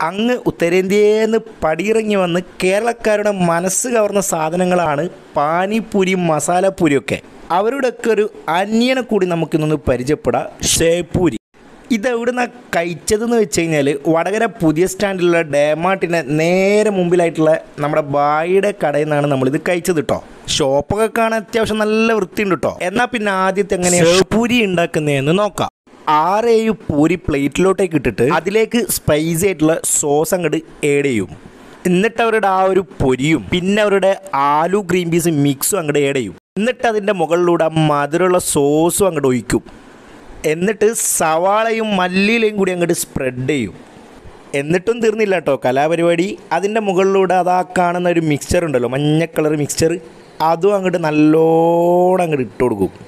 അങ്ങ് ഉത്തരേന്ത്യയിൽ പടിയിറങ്ങി വന്ന് കേരളക്കാരുടെ മനസ്സ് കവർന്ന സാധനങ്ങളാണ് പാനിപ്പൂരിയും മസാലപ്പൂരിയൊക്കെ. അവരുടെയൊക്കെ ഒരു അന്യനെ കൂടി നമുക്കിന്നൊന്ന് പരിചയപ്പെടാം. ഷേപ്പൂരി. ഇതെവിടുന്ന കഴിച്ചതെന്ന് വെച്ച് കഴിഞ്ഞാൽ വടകര പുതിയ സ്റ്റാൻഡിലുള്ള ഡേമാർട്ടിന്റെ നേരെ മുമ്പിലായിട്ടുള്ള നമ്മുടെ ബായിയുടെ കടയിൽ നിന്നാണ് നമ്മളിത് കഴിച്ചത് കേട്ടോ ഷോപ്പൊക്കെ കാണാൻ അത്യാവശ്യം നല്ല വൃത്തിയുണ്ട് കേട്ടോ എന്നാൽ പിന്നെ ആദ്യത്തെ എങ്ങനെയാണ് പൂരി ഉണ്ടാക്കുന്നതെന്ന് നോക്കാം. ആറ് ഏഴ് പൂരി പ്ലേറ്റിലോട്ടേക്ക് ഇട്ടിട്ട് അതിലേക്ക് സ്പൈസി ആയിട്ടുള്ള സോസ് അങ്ങോട്ട് ഏഡ് ചെയ്യും. എന്നിട്ട് അവരുടെ ആ ഒരു പൊരിയും പിന്നെ അവരുടെ ആലു ഗ്രീൻ പീസ് മിക്സും അങ്ങോട്ട് ഏഡ് ചെയ്യും. എന്നിട്ട് അതിന്റെ മുകളിലൂടെ ആ മധുരമുള്ള സോസും അങ്ങോട്ട് ഒഴിക്കും. എന്നിട്ട് സവാളയും മല്ലിയിലയും കൂടി അങ്ങോട്ട് സ്പ്രെഡ് ചെയ്യും. എന്നിട്ടും തീർന്നില്ല കേട്ടോ കലാപരിപാടി. അതിന്റെ മുകളിലൂടെ അതാ കാണുന്ന ഒരു മിക്സ്ചർ ഉണ്ടല്ലോ മഞ്ഞ കളർ മിക്സ്ചർ അതും അങ്ങോട്ട് നല്ലോണം അങ്ങോട്ട് ഇട്ട് കൊടുക്കും.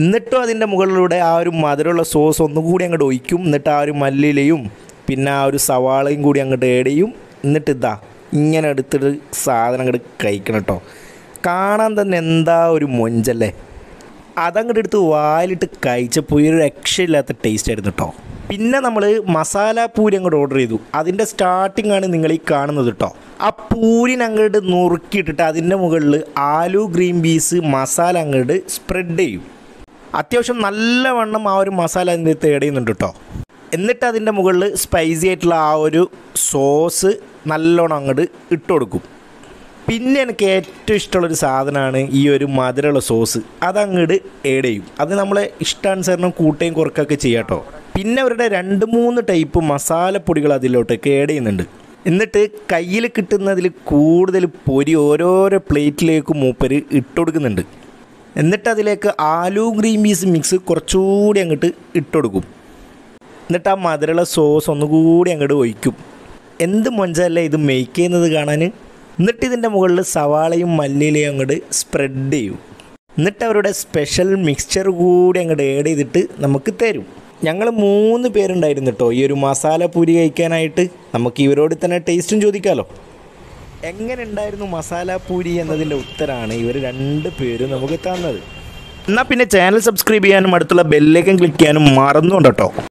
എന്നിട്ടും അതിന്റെ മുകളിലൂടെ ആ ഒരു മധുരമുള്ള സോസ് ഒന്നും കൂടി അങ്ങോട്ട് ഒഴിക്കും. എന്നിട്ട് ആ ഒരു മല്ലിലയും പിന്നെ ആ ഒരു സവാളയും കൂടി അങ്ങോട്ട് ഏഡ് ചെയ്യും. എന്നിട്ട് ഇതാ ഇങ്ങനെ എടുത്തിട്ട് സാധനം അങ്ങോട്ട് കഴിക്കണം കേട്ടോ കാണാൻ തന്നെ എന്താ ഒരു മൊഞ്ചല്ലേ. അതങ്ങോട്ട് എടുത്ത് വായിലിട്ട് കഴിച്ചപ്പോൾ ഒരു രക്ഷയില്ലാത്ത ടേസ്റ്റ് ആയിരുന്നു കേട്ടോ പിന്നെ നമ്മൾ മസാല പൂരി അങ്ങോട്ട് ഓർഡർ ചെയ്തു. അതിന്റെ സ്റ്റാർട്ടിംഗ് ആണ് നിങ്ങൾ ഈ കാണുന്നത് കേട്ടോ ആ പൂരിനെ അങ്ങോട്ട് നുറുക്കിയിട്ടിട്ട് അതിന്റെ മുകളിൽ ആലു ഗ്രീൻ പീസ് മസാല അങ്ങോട്ട് സ്പ്രെഡ് ചെയ്യും. അത്യാവശ്യം നല്ലവണ്ണം ആ ഒരു മസാല അതിന്റെ തേട് ചെയ്യുന്നുണ്ട് കേട്ടോ എന്നിട്ട് അതിന്റെ മുകളിൽ സ്പൈസി ആയിട്ടുള്ള ആ ഒരു സോസ് നല്ലോണം അങ്ങോട്ട് ഇട്ട് കൊടുക്കും. പിന്നെ എനിക്ക് ഏറ്റവും ഇഷ്ടമുള്ളൊരു സാധനമാണ് ഈ ഒരു മധുരമുള്ള സോസ് അതങ്ങോട്ട് ഏഡ് ചെയ്യും. അത് നമ്മളെ ഇഷ്ടാനുസരണം കൂട്ടുകയും കുറക്കുകയൊക്കെ ചെയ്യാം കേട്ടോ പിന്നെ അവരുടെ രണ്ട് മൂന്ന് ടൈപ്പ് മസാലപ്പൊടികൾ അതിലോട്ടൊക്കെ ഏഡ് ചെയ്യുന്നുണ്ട്. എന്നിട്ട് കയ്യിൽ കിട്ടുന്നതിൽ കൂടുതൽ പൊരി ഓരോരോ പ്ലേറ്റിലേക്ക് മൂപ്പര് ഇട്ട് കൊടുക്കുന്നുണ്ട്. എന്നിട്ട് അതിലേക്ക് ആലു ഗ്രീൻ പീസ് മിക്സ് കുറച്ചുകൂടി അങ്ങോട്ട് ഇട്ട് കൊടുക്കും എന്നിട്ട് ആ മധുരമുള്ള സോസ് ഒന്നുകൂടി അങ്ങോട്ട് ഒഴിക്കും. എന്ത് മൊഞ്ചല്ലേ ഇത് മേക്ക് ചെയ്യുന്നത് കാണാൻ? എന്നിട്ട് ഇതിന്റെ മുകളിൽ സവാളയും മല്ലിയിലയും അങ്ങോട്ട് സ്പ്രെഡ് ചെയ്യും. എന്നിട്ട് അവരുടെ സ്പെഷ്യൽ മിക്സ്ചർ കൂടി അങ്ങോട്ട് ഏഡ് ചെയ്തിട്ട് നമുക്ക് തരും. ഞങ്ങൾ മൂന്ന് പേരുണ്ടായിരുന്നു കേട്ടോ. ഈ ഒരു മസാല പൂരി കഴിക്കാനായിട്ട്. നമുക്ക് ഇവരോട് തന്നെ ടേസ്റ്റും ചോദിക്കാമല്ലോ എങ്ങനെ ഉണ്ടായിരുന്നു മസാല പൂരി എന്നതിന്റെ ഉത്തരമാണ് ഇവർ രണ്ട് പേരും നമുക്ക് തന്നത്. എന്നാൽ പിന്നെ ചാനൽ സബ്സ്ക്രൈബ് ചെയ്യാനും അടുത്തുള്ള ബെല്ലേക്കും ക്ലിക്ക് ചെയ്യാനും മറന്നുകൊണ്ട് കേട്ടോ